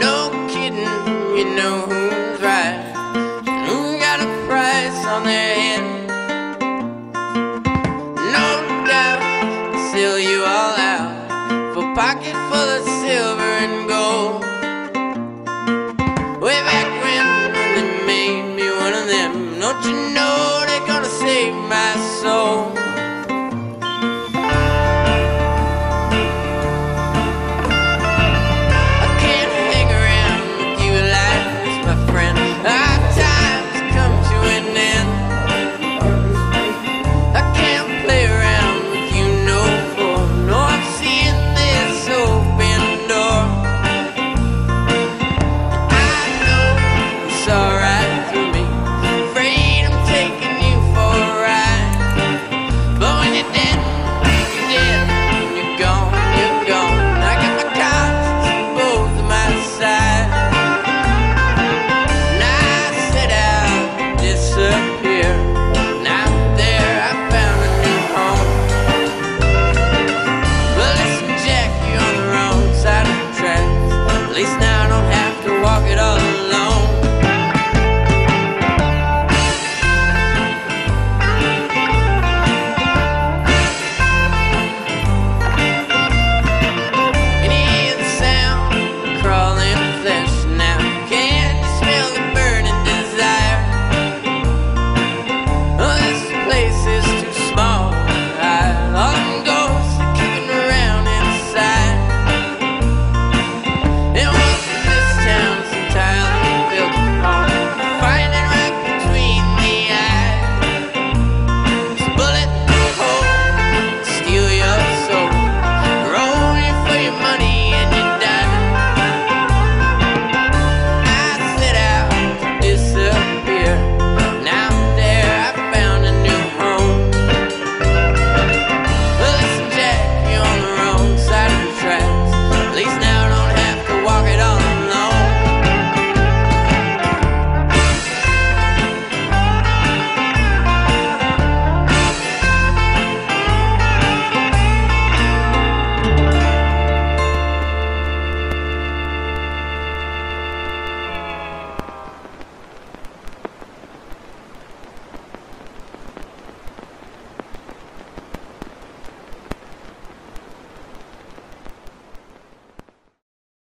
No you know who's right. Who got a price on their head? No doubt, you all out for pocket full of silver and gold. it up.